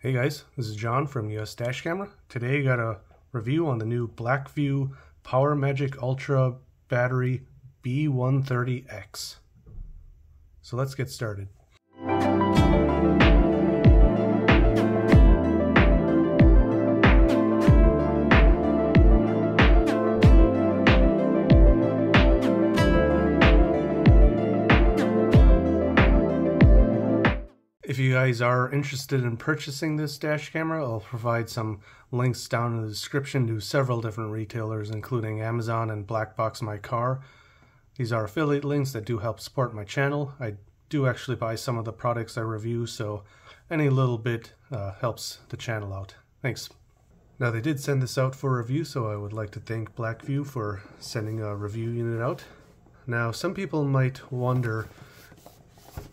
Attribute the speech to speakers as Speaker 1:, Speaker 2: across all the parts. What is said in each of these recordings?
Speaker 1: Hey guys, this is John from US Dash Camera. Today I got a review on the new Blackvue Power Magic Ultra Battery B130X. So let's get started. If you guys are interested in purchasing this dash camera, I'll provide some links down in the description to several different retailers, including Amazon and Blackbox My Car. These are affiliate links that do help support my channel. I do actually buy some of the products I review, so any little bit uh, helps the channel out. Thanks. Now they did send this out for review, so I would like to thank Blackvue for sending a review unit out. Now some people might wonder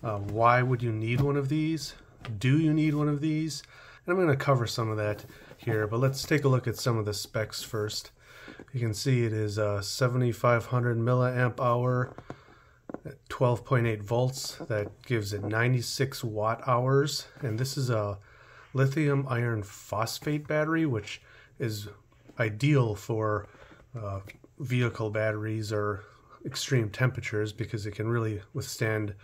Speaker 1: uh, why would you need one of these? Do you need one of these? And I'm going to cover some of that here, but let's take a look at some of the specs first. You can see it is a 7500 milliamp hour, at 12.8 volts. That gives it 96 watt hours. And this is a lithium iron phosphate battery, which is ideal for uh, vehicle batteries or extreme temperatures because it can really withstand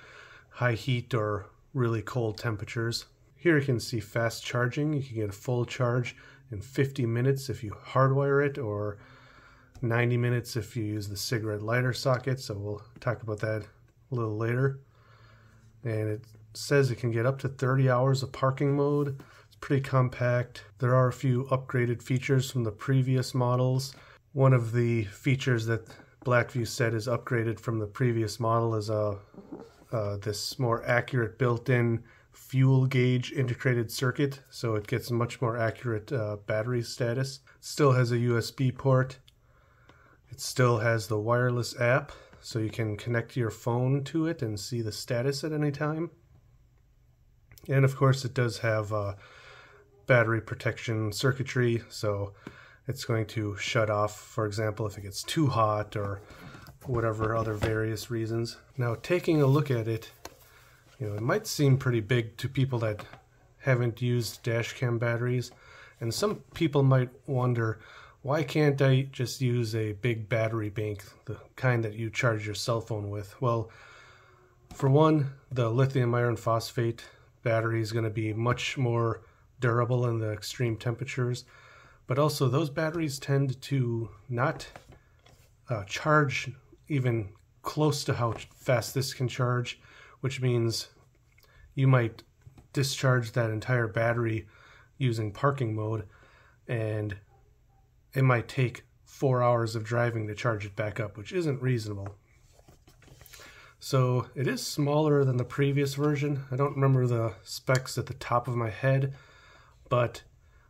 Speaker 1: high heat or really cold temperatures. Here you can see fast charging. You can get a full charge in 50 minutes if you hardwire it or 90 minutes if you use the cigarette lighter socket. So we'll talk about that a little later. And it says it can get up to 30 hours of parking mode. It's pretty compact. There are a few upgraded features from the previous models. One of the features that Blackvue said is upgraded from the previous model is a uh, this more accurate built-in fuel gauge integrated circuit, so it gets much more accurate uh, battery status. Still has a USB port. It still has the wireless app, so you can connect your phone to it and see the status at any time. And of course, it does have uh, battery protection circuitry, so it's going to shut off, for example, if it gets too hot or whatever other various reasons. Now, taking a look at it, you know, it might seem pretty big to people that haven't used dash cam batteries, and some people might wonder, why can't I just use a big battery bank, the kind that you charge your cell phone with? Well, for one, the lithium iron phosphate battery is going to be much more durable in the extreme temperatures, but also those batteries tend to not uh, charge even close to how fast this can charge, which means you might discharge that entire battery using parking mode and it might take four hours of driving to charge it back up, which isn't reasonable. So it is smaller than the previous version. I don't remember the specs at the top of my head, but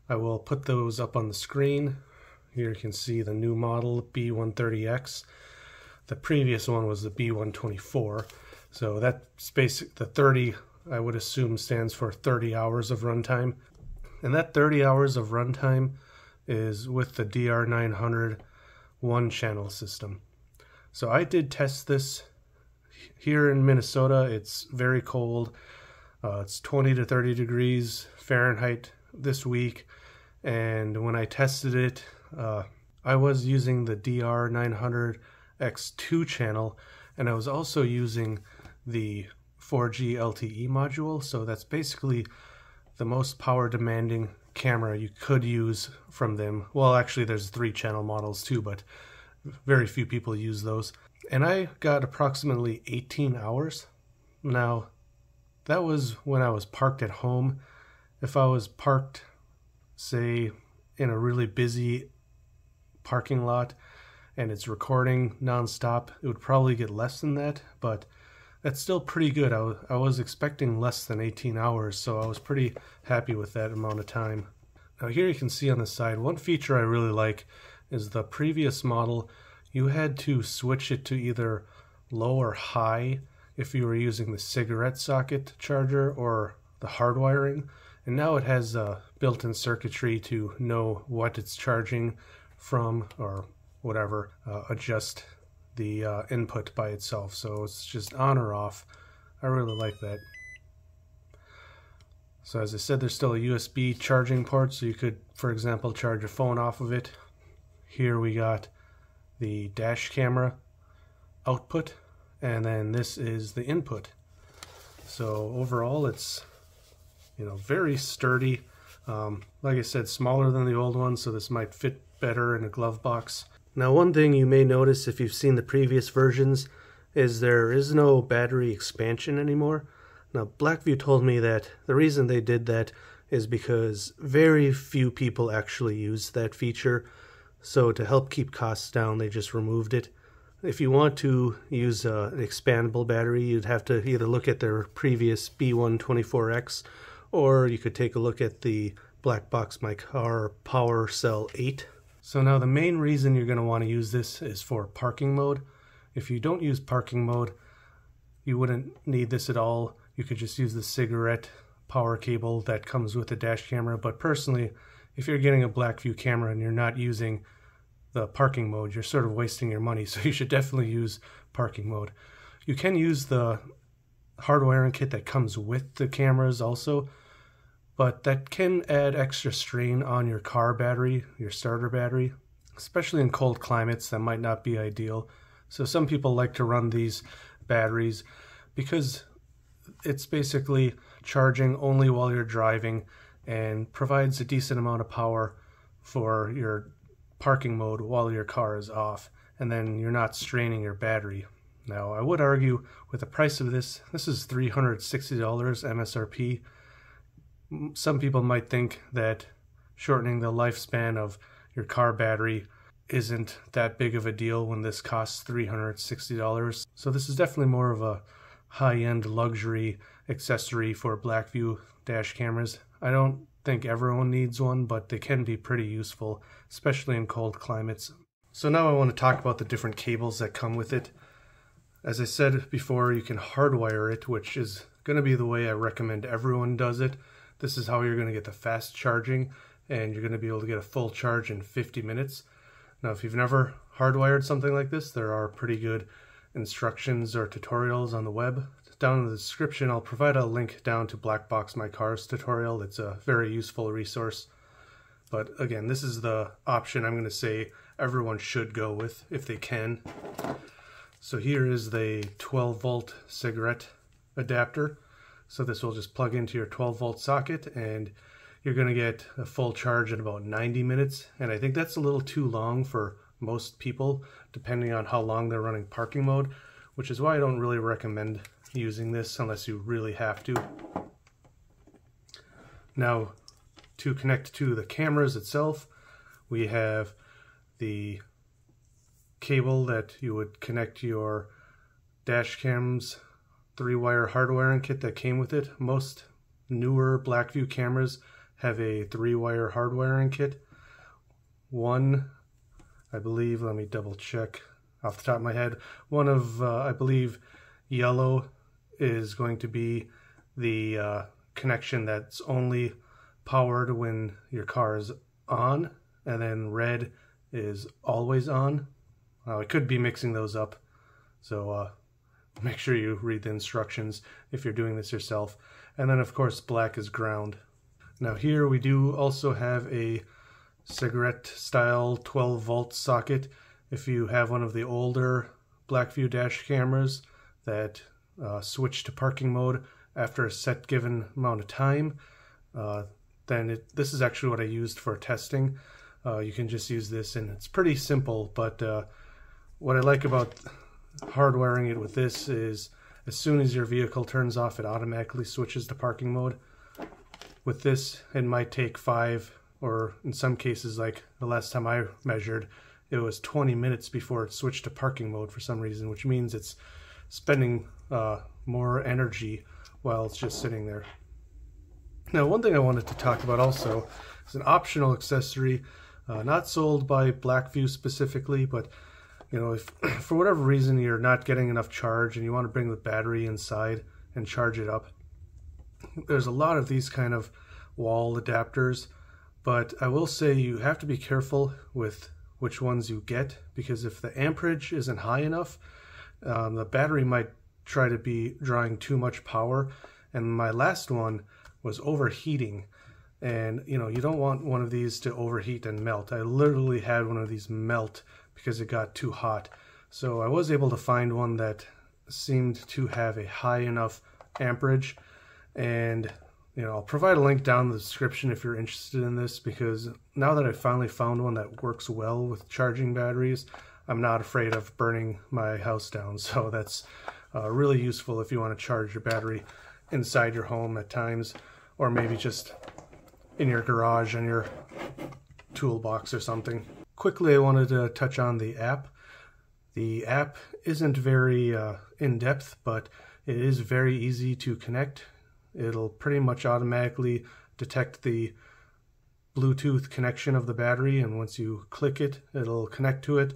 Speaker 1: I will put those up on the screen. Here you can see the new model B130X. The previous one was the B124. So that's basic. The 30, I would assume, stands for 30 hours of runtime. And that 30 hours of runtime is with the DR900 one channel system. So I did test this here in Minnesota. It's very cold. Uh, it's 20 to 30 degrees Fahrenheit this week. And when I tested it, uh, I was using the DR900 X2 channel, and I was also using the 4G LTE module. So that's basically the most power demanding camera you could use from them. Well, actually, there's three channel models too, but very few people use those. And I got approximately 18 hours. Now, that was when I was parked at home. If I was parked, say, in a really busy parking lot, and it's recording nonstop, it would probably get less than that, but that's still pretty good. I, I was expecting less than 18 hours, so I was pretty happy with that amount of time. Now here you can see on the side, one feature I really like is the previous model, you had to switch it to either low or high if you were using the cigarette socket charger or the hardwiring. And now it has a built-in circuitry to know what it's charging from or whatever, uh, adjust the uh, input by itself. So it's just on or off. I really like that. So as I said, there's still a USB charging port, so you could, for example, charge your phone off of it. Here we got the dash camera output, and then this is the input. So overall, it's you know very sturdy. Um, like I said, smaller than the old one, so this might fit better in a glove box. Now, one thing you may notice if you've seen the previous versions is there is no battery expansion anymore. Now, Blackvue told me that the reason they did that is because very few people actually use that feature. So, to help keep costs down, they just removed it. If you want to use uh, an expandable battery, you'd have to either look at their previous B124X or you could take a look at the Black Box My Car Power Cell 8. So, now the main reason you're going to want to use this is for parking mode. If you don't use parking mode, you wouldn't need this at all you could just use the cigarette power cable that comes with the dash camera. But personally, if you're getting a Blackvue camera and you're not using the parking mode, you're sort of wasting your money. So you should definitely use parking mode. You can use the hardwiring kit that comes with the cameras also, but that can add extra strain on your car battery, your starter battery, especially in cold climates. That might not be ideal. So some people like to run these batteries because it's basically charging only while you're driving and provides a decent amount of power for your parking mode while your car is off and then you're not straining your battery. Now, I would argue with the price of this, this is $360 MSRP. Some people might think that shortening the lifespan of your car battery isn't that big of a deal when this costs $360. So this is definitely more of a high-end luxury accessory for Blackvue dash cameras. I don't think everyone needs one, but they can be pretty useful, especially in cold climates. So now I want to talk about the different cables that come with it. As I said before, you can hardwire it, which is going to be the way I recommend everyone does it. This is how you're going to get the fast charging, and you're going to be able to get a full charge in 50 minutes. Now, if you've never hardwired something like this, there are pretty good instructions or tutorials on the web. Down in the description, I'll provide a link down to Black Box My Cars tutorial. It's a very useful resource. But again, this is the option I'm going to say everyone should go with if they can. So here is the 12 volt cigarette adapter. So this will just plug into your 12 volt socket and you're going to get a full charge in about 90 minutes. And I think that's a little too long for most people, depending on how long they're running parking mode, which is why I don't really recommend using this unless you really have to. Now, to connect to the cameras itself, we have the cable that you would connect your dash cams three-wire hardwiring kit that came with it. Most newer Blackvue cameras have a three-wire hardwiring kit. One I believe, let me double check off the top of my head. One of, uh, I believe, yellow is going to be the uh, connection that's only powered when your car is on, and then red is always on. Uh, I could be mixing those up, so uh, make sure you read the instructions if you're doing this yourself. And then, of course, black is ground. Now here we do also have a cigarette style 12 volt socket. If you have one of the older Blackvue dash cameras that uh, switch to parking mode after a set given amount of time, uh, then it, this is actually what I used for testing. Uh, you can just use this and it's pretty simple, but uh, what I like about hardwiring it with this is as soon as your vehicle turns off, it automatically switches to parking mode. With this, it might take five or in some cases, like the last time I measured, it was 20 minutes before it switched to parking mode for some reason, which means it's spending uh, more energy while it's just sitting there. Now, one thing I wanted to talk about also is an optional accessory, uh, not sold by Blackvue specifically, but you know, if for whatever reason you're not getting enough charge and you want to bring the battery inside and charge it up, there's a lot of these kind of wall adapters but I will say you have to be careful with which ones you get because if the amperage isn't high enough, um, the battery might try to be drawing too much power. And my last one was overheating. And you know, you don't want one of these to overheat and melt. I literally had one of these melt because it got too hot. So I was able to find one that seemed to have a high enough amperage and you know, I'll provide a link down in the description if you're interested in this because now that I finally found one that works well with charging batteries, I'm not afraid of burning my house down. So that's uh, really useful if you want to charge your battery inside your home at times or maybe just in your garage and your toolbox or something. Quickly, I wanted to touch on the app. The app isn't very uh, in-depth, but it is very easy to connect. It'll pretty much automatically detect the Bluetooth connection of the battery and once you click it it'll connect to it.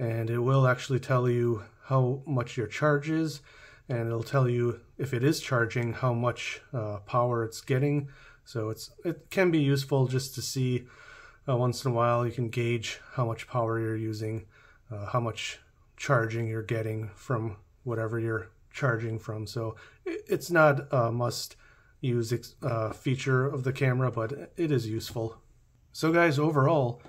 Speaker 1: And it will actually tell you how much your charge is and it'll tell you if it is charging how much uh, power it's getting. So it's it can be useful just to see uh, once in a while you can gauge how much power you're using uh, how much charging you're getting from whatever you're charging from. So it's not a must use uh, feature of the camera, but it is useful. So guys, overall,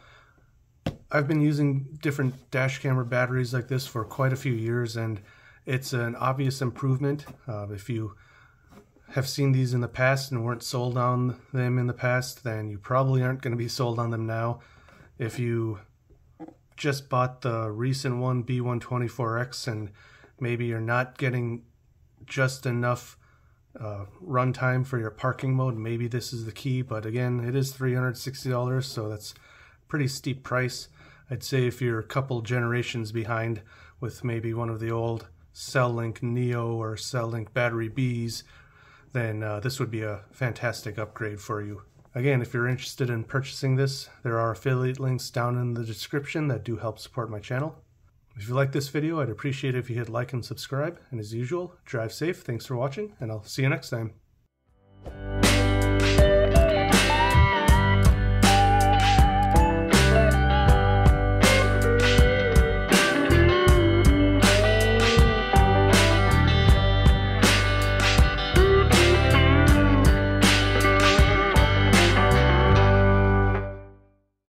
Speaker 1: I've been using different dash camera batteries like this for quite a few years and it's an obvious improvement. Uh, if you have seen these in the past and weren't sold on them in the past, then you probably aren't going to be sold on them now. If you just bought the recent one B124X and maybe you're not getting just enough uh, runtime for your parking mode. Maybe this is the key, but again, it is $360, so that's pretty steep price. I'd say if you're a couple generations behind with maybe one of the old Cellink Neo or Cellink Battery Bs, then uh, this would be a fantastic upgrade for you. Again, if you're interested in purchasing this, there are affiliate links down in the description that do help support my channel. If you like this video, I'd appreciate it if you hit like and subscribe. And as usual, drive safe. Thanks for watching, and I'll see you next time.